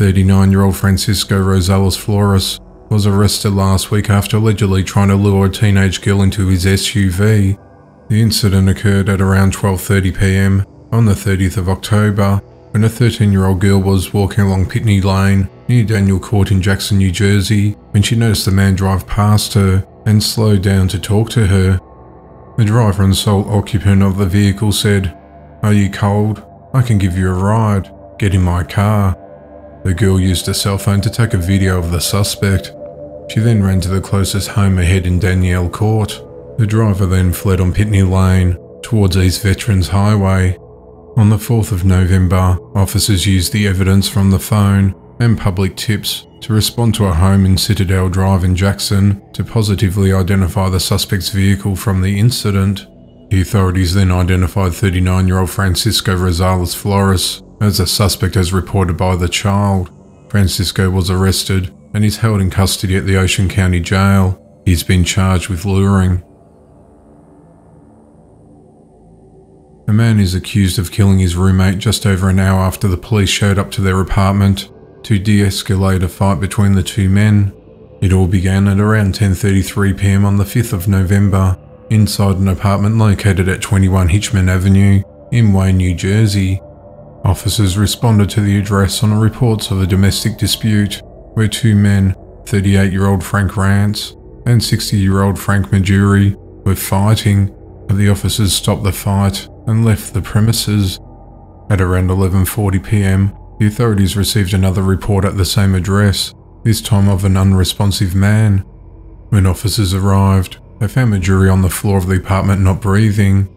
39 year old Francisco Rosales Flores was arrested last week after allegedly trying to lure a teenage girl into his SUV. The incident occurred at around 12:30 p.m. on the 30th of October when a 13-year-old girl was walking along Pitney Lane near Daniel Court in Jackson, New Jersey, when she noticed the man drive past her and slow down to talk to her. The driver and sole occupant of the vehicle said, Are you cold? I can give you a ride. Get in my car. The girl used a cell phone to take a video of the suspect. She then ran to the closest home ahead in Danielle Court. The driver then fled on Pitney Lane towards East Veterans Highway. On the 4th of November, officers used the evidence from the phone and public tips to respond to a home in Citadel Drive in Jackson to positively identify the suspect's vehicle from the incident. The authorities then identified 39 year old Francisco Rosales Flores as a suspect as reported by the child. Francisco was arrested and is held in custody at the Ocean County Jail. He's been charged with luring. A man is accused of killing his roommate just over an hour after the police showed up to their apartment to de-escalate a fight between the two men. It all began at around 10:33 p.m. on the 5th of November inside an apartment located at 21 Hitchman Avenue in Wayne, New Jersey. Officers responded to the address on reports of a domestic dispute where two men, 38 year old Frank Rance and 60 year old Frank Majuri, were fighting, but the officers stopped the fight and left the premises. At around 11:40 p.m., the authorities received another report at the same address, this time of an unresponsive man. When officers arrived, they found Majuri on the floor of the apartment not breathing.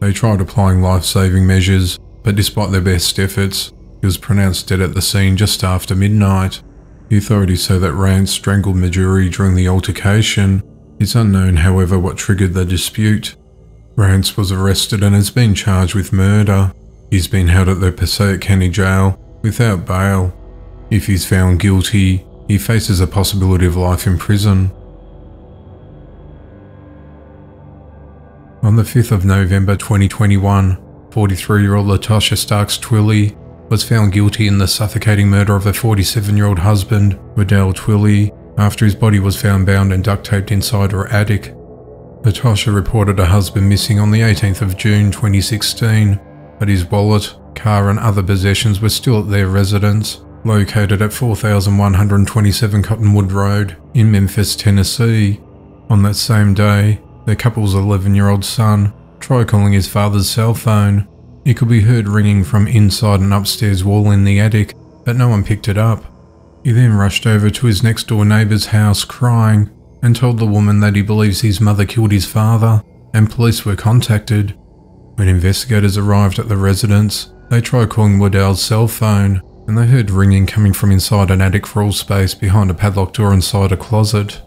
They tried applying life-saving measures, but despite their best efforts, he was pronounced dead at the scene just after midnight. The authorities say that Rance strangled Majuri during the altercation. It's unknown, however, what triggered the dispute. Rance was arrested and has been charged with murder. He's been held at the Passaic County Jail without bail. If he's found guilty, he faces a possibility of life in prison. On the 5th of November 2021, 43 year old Latasha Starks Twilley was found guilty in the suffocating murder of her 47 year old husband, Waddell Twilley, after his body was found bound and duct taped inside her attic. Latasha reported her husband missing on the 18th of June 2016, but his wallet, car, and other possessions were still at their residence, located at 4127 Cottonwood Road in Memphis, Tennessee. On that same day, the couple's 11 year old son tried calling his father's cell phone, it could be heard ringing from inside an upstairs wall in the attic, but no one picked it up. He then rushed over to his next door neighbour's house crying and told the woman that he believes his mother killed his father, and police were contacted. When investigators arrived at the residence, they tried calling Waddell's cell phone and they heard ringing coming from inside an attic crawl space behind a padlocked door inside a closet.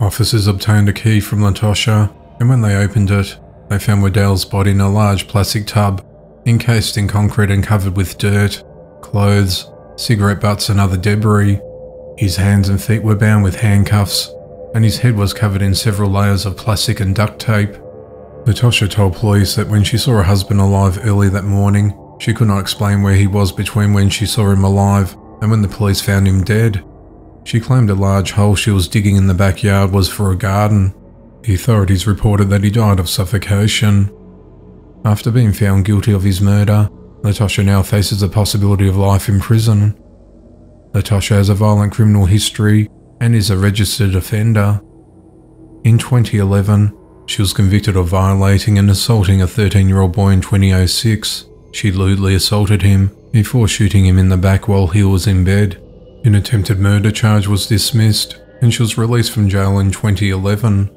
Officers obtained a key from Latasha, and when they opened it, they found Waddell's body in a large plastic tub encased in concrete and covered with dirt, clothes, cigarette butts, and other debris. His hands and feet were bound with handcuffs, and his head was covered in several layers of plastic and duct tape. Natasha told police that when she saw her husband alive early that morning, she could not explain where he was between when she saw him alive and when the police found him dead. She claimed a large hole she was digging in the backyard was for a garden. The authorities reported that he died of suffocation. After being found guilty of his murder, Latasha now faces the possibility of life in prison. Latasha has a violent criminal history and is a registered offender. In 2011, she was convicted of violating and assaulting a 13 year old boy in 2006. She lewdly assaulted him before shooting him in the back while he was in bed. An attempted murder charge was dismissed and she was released from jail in 2011.